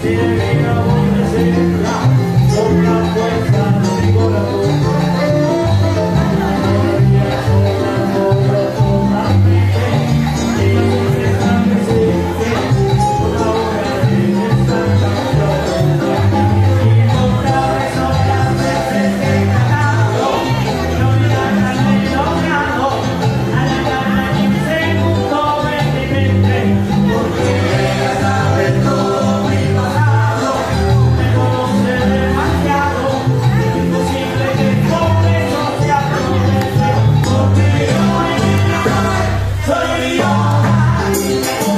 Si de Yeah.